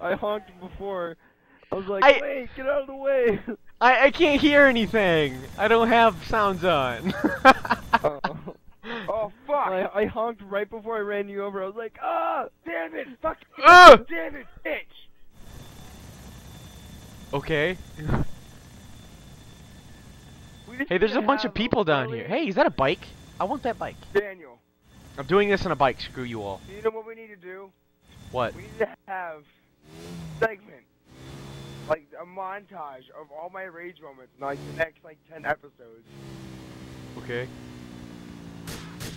I you. Honked before. I was like, I- wait, get out of the way. I I can't hear anything. I don't have sounds on. oh. Oh fuck! I, I honked right before I ran you over. I was like, ah! Damn it! Fuck! Ugh! Damn it, bitch! okay. Hey, there's a bunch of people down here. Hey, is that a bike? I want that bike. Daniel, I'm doing this on a bike. Screw you all. you know what we need to do? What? We need to have segment, like a montage of all my rage moments, in, like the next like ten episodes. Okay.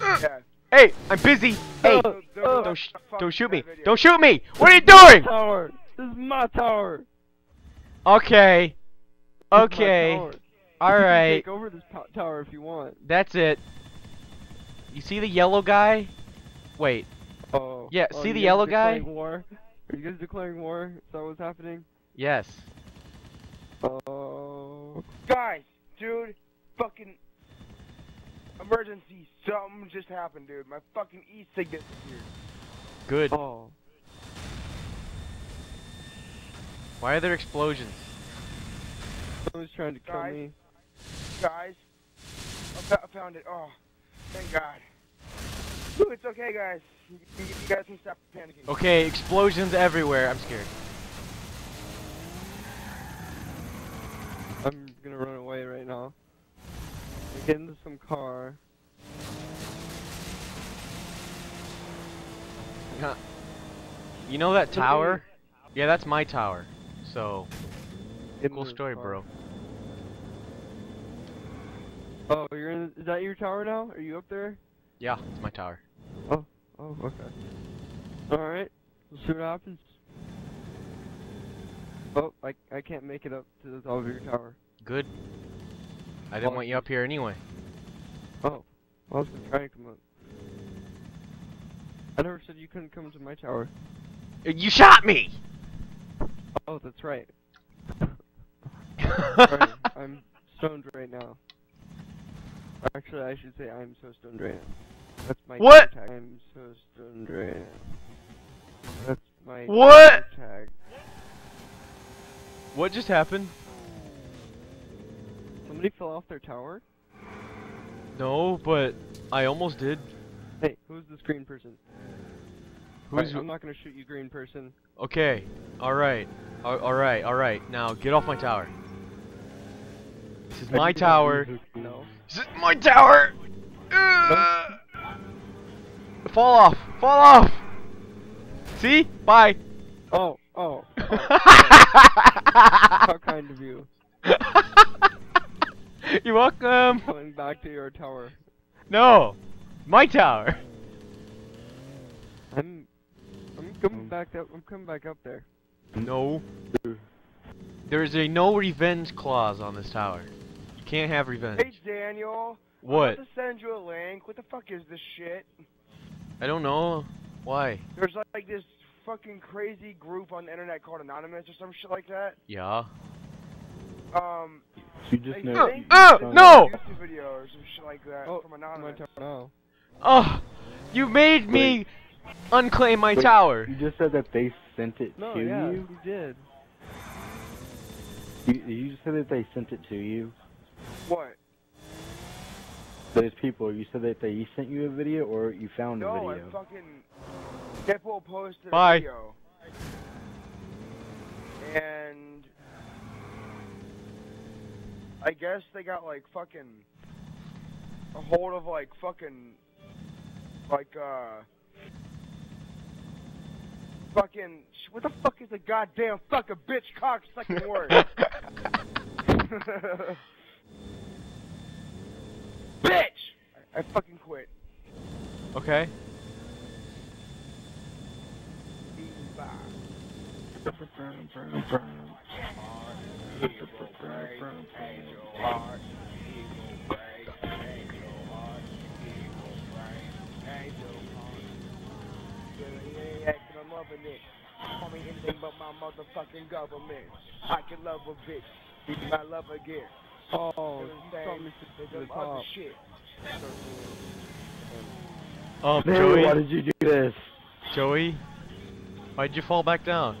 Yeah. Hey, I'm busy. Hey, Oh, oh. don't sh don't shoot me. video. Don't shoot me. What are you doing? Tower! This is my tower! Okay. This is my Okay. tower. All You can right. Take over this tower if you want. That's it. You see the yellow guy? Wait. Oh. Yeah, oh, see the guys yellow guy? War? Are you guys declaring war? Is that what's happening? Yes. Oh. Guys, dude, fucking emergency! Something just happened, dude. My fucking e-cig disappeared. Good. Oh. Why are there explosions? Someone's trying to kill Guys? me. Guys, I found it. Oh, thank God. Ooh, it's okay, guys. You, you, you guys can stop panicking. Okay, explosions everywhere. I'm scared. I'm gonna run away right now. Get into some car. Huh. You know that tower? Yeah, that's my tower. So, get cool story, car. bro. Oh, you're in. Is that your tower now? Are you up there? Yeah, it's my tower. Oh, okay. Alright. We'll see what happens. Oh, I, I can't make it up to the top of your tower. Good. I didn't want you up here anyway. Oh. I was gonna try to come up. I never said you couldn't come to my tower. Uh, You shot me! Oh, that's right. Sorry, I'm stoned right now. Actually, I should say I'm so stoned right now. That's my What? tag. I'm so stoned right now. That's my What? tag. What just happened? Somebody fell off their tower? No, but I almost did. Hey, who's this green person? Who's Alright, I'm not gonna shoot you, green person. Okay. All right. All, all right. All right. Now get off my tower. This is my tower. No. This is my tower. Ugh. Fall off. Fall off. See? Bye. Oh, oh. oh. How kind of you. You're welcome. Coming back to your tower. No. My tower. I'm I'm coming back up I'm coming back up there. No. There's a no revenge clause on this tower. You can't have revenge. Hey, Daniel. I'm What? to send you a link. What the fuck is this shit? I don't know. Why? There's like this fucking crazy group on the internet called Anonymous or some shit like that. Yeah. Um, You just know. think Uh, there's a no! YouTube video or some shit like that Oh, from Anonymous. tower now. Oh, you made me unclaim my Wait, tower. You just said that they sent it No, to yeah, you? you did. you. You just said that they sent it to you. What? Those people. You said that they sent you a video or you found a No, I video. fucking Hippo posted Bye. a video. And I guess they got like fucking a hold of like fucking like uh fucking what the fuck is a goddamn fuck a bitch cock second word? bitch! I, I fucking quit. okay. I'm loving it. Call me anything but my motherfucking government. I can love a bitch. Be my love again. Oh, You you know saw what I'm saying? to the other shit. Um, Man, why did you do this? Joey. Why'd you fall back down?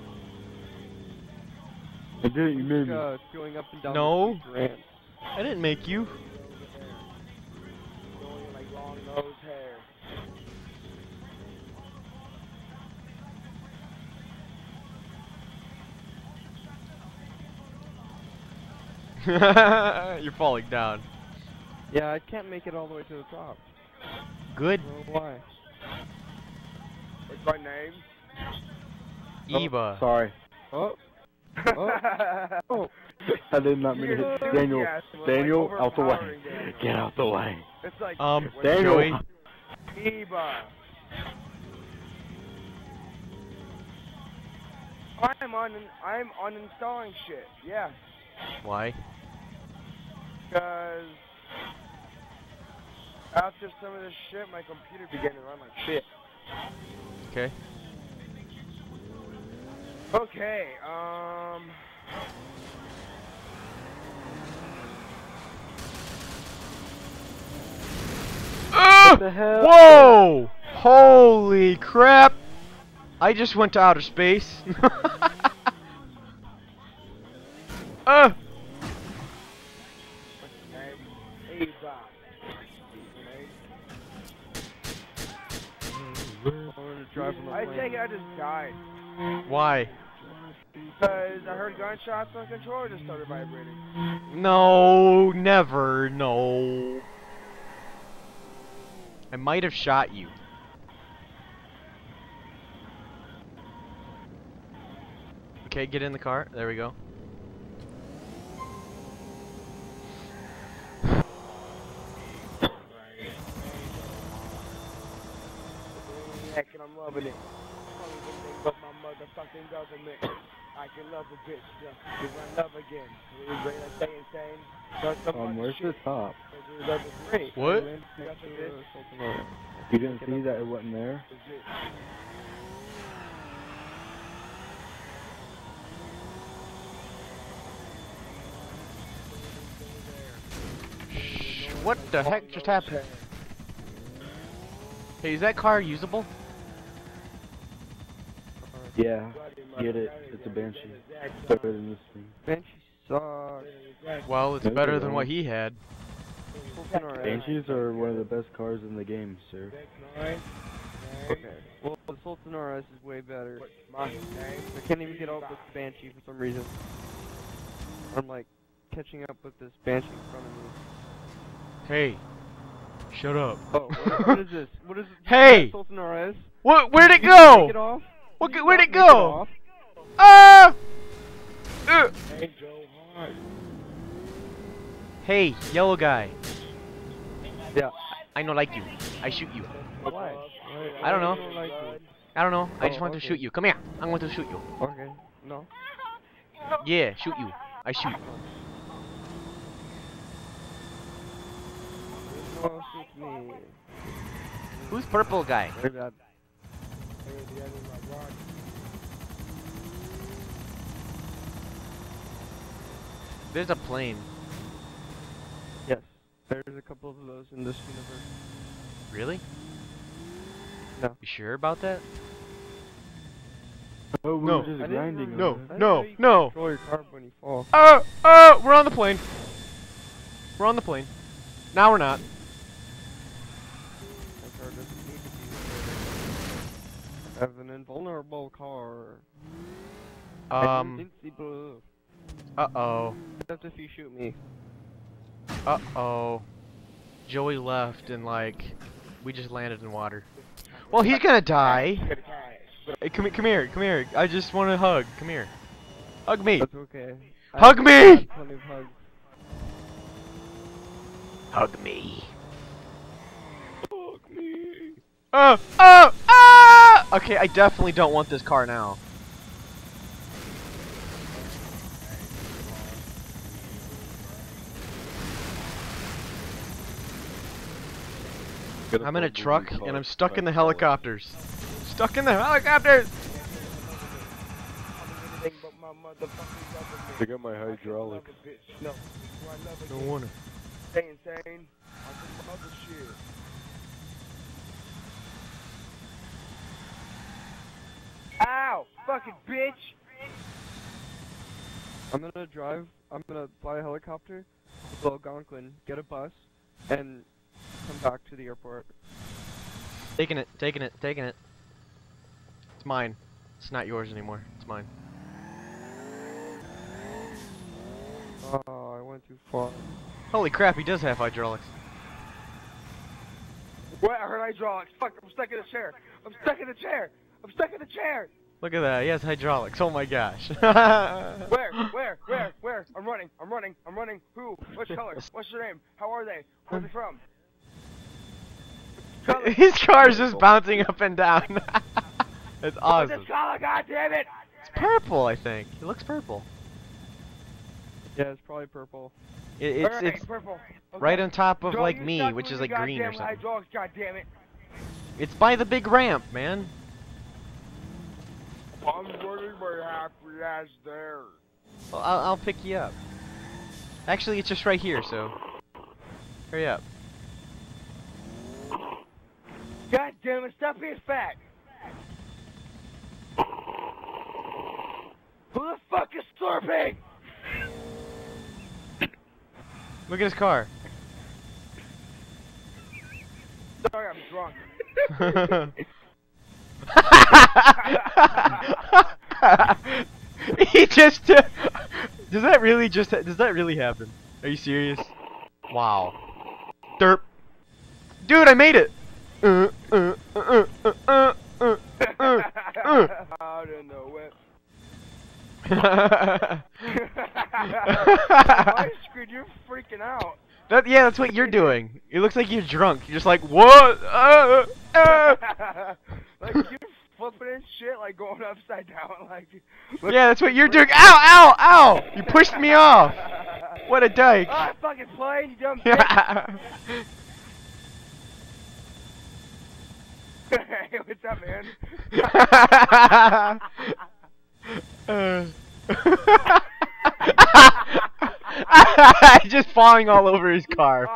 I did you made me. Uh, going up and down. No. the. I didn't make you. Going like long nose hair. You're falling down. Yeah, I can't make it all the way to the top. Good. I why. What's my name? Eva. Sorry. Oh. Oh. oh. I did not mean to hit Your Daniel. like, Daniel, out the way. Daniel. Get out the way. It's like Um, Daniel. Joey. Eva. I'm on. I'm uninstalling shit. Yeah, Why? because after some of this shit, my computer began to run like shit. Okay. Okay. Um. What the hell? Whoa! Holy crap! I just went to outer space. uh, What's your name? Eva. I wanted to drive on the I take it I just died. why? Because I heard gunshots and the controller just started vibrating. No, never, no. I might have shot you. Okay, get in the car. There we go. Heck, and I'm loving it. Only the thing but my motherfucking government. I can love a bitch, just cause I love again. It was great, I stay insane. Start some Um, where's your top? It was other great. What? You got the bitch. You didn't see that it wasn't there? It. What the heck just happened? Hey, is that car usable? Yeah. Get it. It's a Banshee. It's better than this thing. Banshee sucks. Well, it's better than what he had. Fulton Banshees are one of the best cars in the game, sir. Okay. Well, the Sultan RS is way better. What's my name? I can't even get up with the Banshee for some reason. I'm like catching up with this Banshee in front of me. Hey, shut up. Oh, what, what is this? What is this? Hey! Sultan RS? What? Where'd it Did you just go? Take it off? What? Did you Where'd it go? off? Ah! Uh. Hey, Joe Hart. Hey, yellow guy. Yeah. I don't like you. I shoot you. Why? Why- I don't know. do you like me? I don't know. I just Oh, want to shoot you. Come here. I'm going to shoot you. Okay. No. Yeah, shoot you. I shoot. No. Who's purple guy? Very bad. Hey, the other my rock. There's a plane. Yes. There's a couple of those in this universe. Really? No. You sure about that? Oh, we No. just grinding. No. I no, know you no. Control your car when you fall. Oh, oh, we're on the plane. We're on the plane. Now we're not. My car doesn't need to be. I have an invulnerable car. Um, Invincible. Uh-oh. Except if you shoot me. Uh-oh. Joey left and, like, we just landed in water. Well, he's gonna die. Hey, come, here- come here, come here. I just want a hug. Come here. Hug me. That's okay. Hug me! I have Plenty. Hug me. Oh, oh, ah! Okay, I definitely don't want this car now. Gotta I'm in a truck and I'm stuck in the helicopters. Stuck in the helicopters! Anything but my motherfucking government. I got my I can hydraulic. love. No, do I love Don't again. wanna. Stay insane. I can love the shit. Ow! fucking bitch! I'm gonna drive. I'm gonna fly a helicopter to Algonquin, get a bus, and come back to the airport. Taking it, taking it, taking it. It's mine. It's not yours anymore. It's mine. Oh, I went too far. Holy crap, he does have hydraulics. What? I heard hydraulics. Fuck, I'm stuck in the chair. I'm stuck in the chair. I'm stuck in the chair. Look at that, he has hydraulics. Oh my gosh. Where? Where? Where? Where? I'm running. I'm running. I'm running. Who? Which color? What's your name? How are they? Where's they from? Color. His car is just bouncing up and down. That's What's awesome. this color? God damn it! It's purple, I think. It looks purple. Yeah, it's probably purple. It, it's Alright, it's purple. Okay. right on top of Don't like me, which is like green or something. Hydraulics, God damn it! It's by the big ramp, man. I'm running my happy ass there. Well, I'll, I'll pick you up. Actually, it's just right here, so hurry up. God damn it! Stop being fat. Who the fuck is slurping? Look at his car. Sorry, I'm drunk. he just. uh, does that really just? Does that really happen? Are you serious? Wow. Derp. Dude, I made it. Uh, uh, uh, uh, uh, uh, uh, uh. Out in the whip. that, Why screwed you freaking out? yeah, that's what you're doing. It looks like you're drunk. You're just like, what? Uh, uh. like you flipping and shit, like going upside down, like. Yeah, that's what you're doing. Ow, ow, ow! You pushed me off. What a dyke. Oh, I fucking played, you dumb bitch. Hey, what's up, man? Uh. just falling all over his car.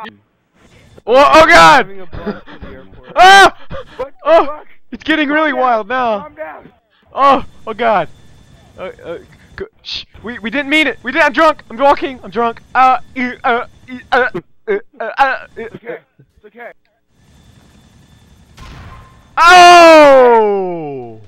Oh, oh god! Having a blast to the airport. Ah! What Oh, fuck? it's getting really down, wild now. Calm down. Oh, oh god. Uh, uh, go, shh, we we didn't mean it. We did. I'm drunk. I'm walking. I'm drunk. Uh, uh, uh, uh, uh, uh, uh, uh, It's okay. It's okay. Oh!